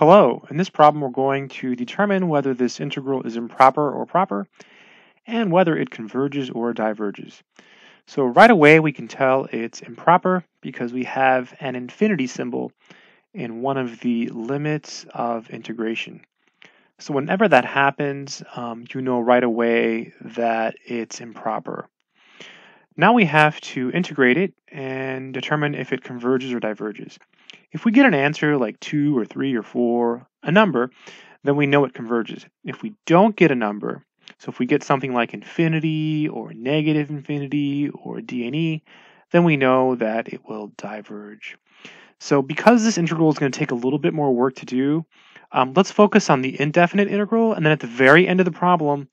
Hello, in this problem we're going to determine whether this integral is improper or proper and whether it converges or diverges. So right away we can tell it's improper because we have an infinity symbol in one of the limits of integration. So whenever that happens, um, you know right away that it's improper. Now we have to integrate it and determine if it converges or diverges. If we get an answer like 2 or 3 or 4, a number, then we know it converges. If we don't get a number, so if we get something like infinity or negative infinity or dne, then we know that it will diverge. So because this integral is going to take a little bit more work to do, um, let's focus on the indefinite integral, and then at the very end of the problem,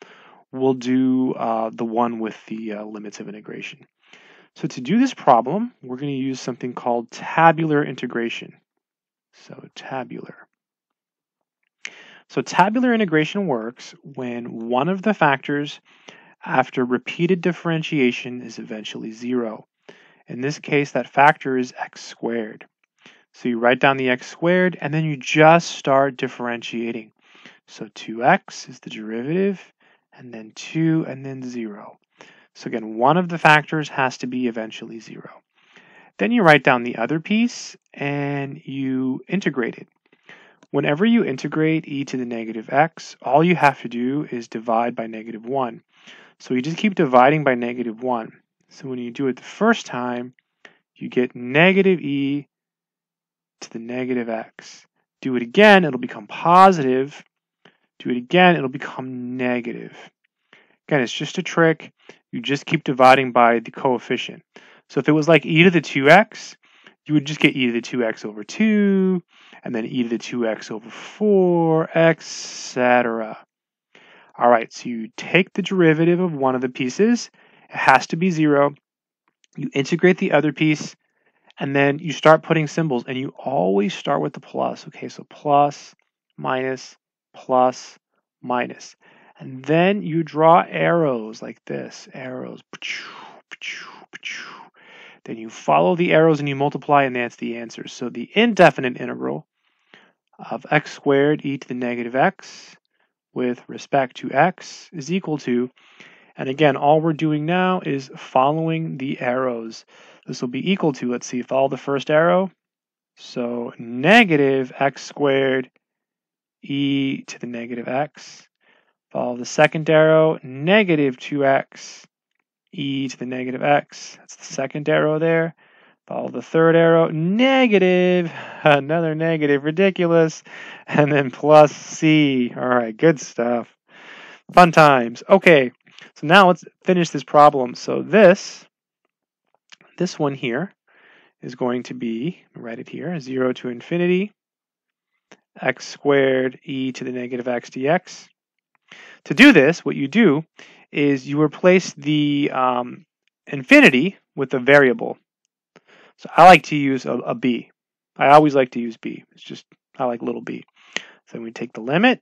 we'll do uh, the one with the uh, limits of integration. So to do this problem, we're going to use something called tabular integration. So tabular. So tabular integration works when one of the factors after repeated differentiation is eventually zero. In this case, that factor is x squared. So you write down the x squared, and then you just start differentiating. So 2x is the derivative, and then 2, and then 0. So again, one of the factors has to be eventually zero. Then you write down the other piece and you integrate it. Whenever you integrate e to the negative x, all you have to do is divide by negative 1. So you just keep dividing by negative 1. So when you do it the first time, you get negative e to the negative x. Do it again, it'll become positive. Do it again, it'll become negative. Again, it's just a trick you just keep dividing by the coefficient. So if it was like e to the 2x, you would just get e to the 2x over 2, and then e to the 2x over 4, etc. All right, so you take the derivative of one of the pieces, it has to be 0. You integrate the other piece, and then you start putting symbols, and you always start with the plus. Okay, so plus, minus, plus, minus. And then you draw arrows like this, arrows. Then you follow the arrows and you multiply and that's the answer. So the indefinite integral of x squared e to the negative x with respect to x is equal to, and again, all we're doing now is following the arrows. This will be equal to, let's see, follow the first arrow. So negative x squared e to the negative x Follow the second arrow, negative 2x e to the negative x. That's the second arrow there. Follow the third arrow, negative, another negative, ridiculous, and then plus c. All right, good stuff. Fun times. Okay, so now let's finish this problem. So this, this one here is going to be, write it here, 0 to infinity, x squared e to the negative x dx. To do this, what you do is you replace the um, infinity with a variable. So I like to use a, a b. I always like to use b. It's just, I like little b. So we take the limit,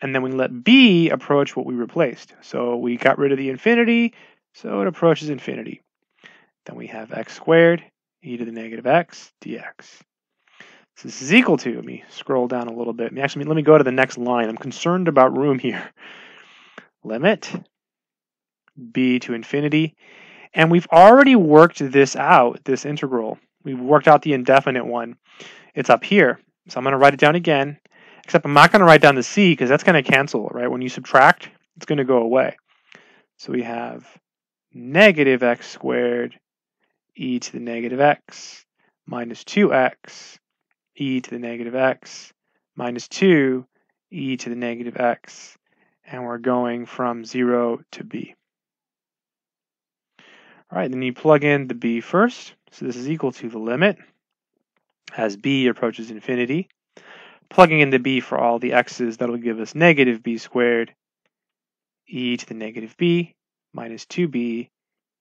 and then we let b approach what we replaced. So we got rid of the infinity, so it approaches infinity. Then we have x squared e to the negative x dx. So this is equal to, let me scroll down a little bit. Actually, let me go to the next line. I'm concerned about room here. Limit b to infinity. And we've already worked this out, this integral. We've worked out the indefinite one. It's up here. So I'm going to write it down again. Except I'm not going to write down the c because that's going to cancel, right? When you subtract, it's going to go away. So we have negative x squared e to the negative x minus 2x e to the negative x minus 2 e to the negative x. And we're going from 0 to b. All right, then you plug in the b first. So this is equal to the limit as b approaches infinity. Plugging in the b for all the x's, that'll give us negative b squared e to the negative b minus 2b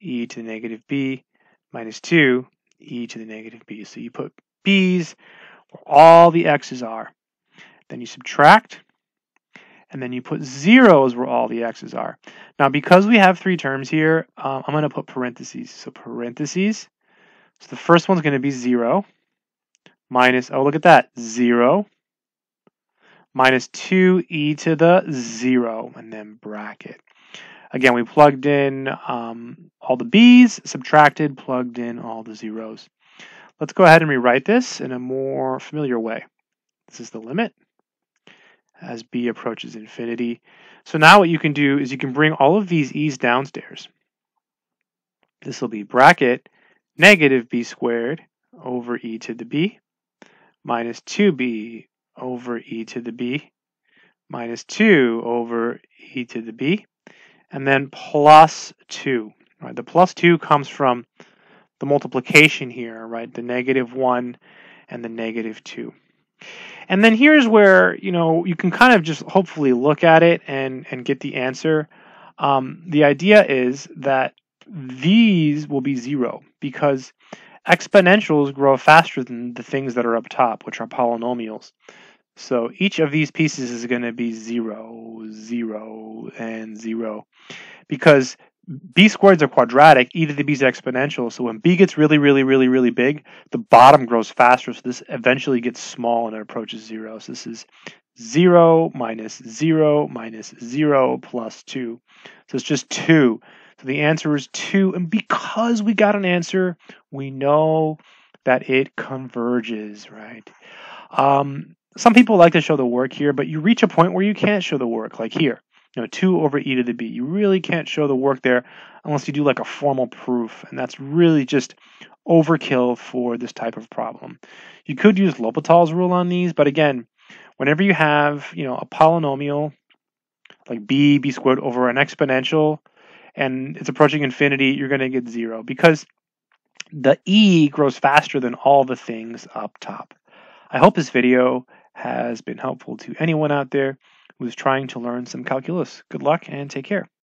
e to the negative b minus 2 e to the negative b. So you put b's where all the x's are. Then you subtract, and then you put zeros where all the x's are. Now, because we have three terms here, um, I'm going to put parentheses. So parentheses. So the first one's going to be 0 minus, oh, look at that, 0 minus 2e to the 0, and then bracket. Again, we plugged in um, all the b's, subtracted, plugged in all the zeros. Let's go ahead and rewrite this in a more familiar way. This is the limit as b approaches infinity. So now what you can do is you can bring all of these e's downstairs. This will be bracket negative b squared over e to the b minus 2b over e to the b minus 2 over e to the b and then plus 2. Right? The plus 2 comes from the multiplication here, right? The negative 1 and the negative 2. And then here's where, you know, you can kind of just hopefully look at it and, and get the answer. Um, the idea is that these will be 0 because exponentials grow faster than the things that are up top, which are polynomials. So each of these pieces is going to be 0, 0, and 0 because b squareds are quadratic, e to the b is exponential. So when b gets really, really, really, really big, the bottom grows faster. So this eventually gets small and it approaches 0. So this is 0 minus 0 minus 0 plus 2. So it's just 2. So the answer is 2. And because we got an answer, we know that it converges, right? Um, some people like to show the work here, but you reach a point where you can't show the work, like here. You know, 2 over e to the b. You really can't show the work there unless you do like a formal proof, and that's really just overkill for this type of problem. You could use L'Hopital's rule on these, but again, whenever you have, you know, a polynomial like b, b squared over an exponential, and it's approaching infinity, you're going to get zero because the e grows faster than all the things up top. I hope this video has been helpful to anyone out there who is trying to learn some calculus. Good luck and take care.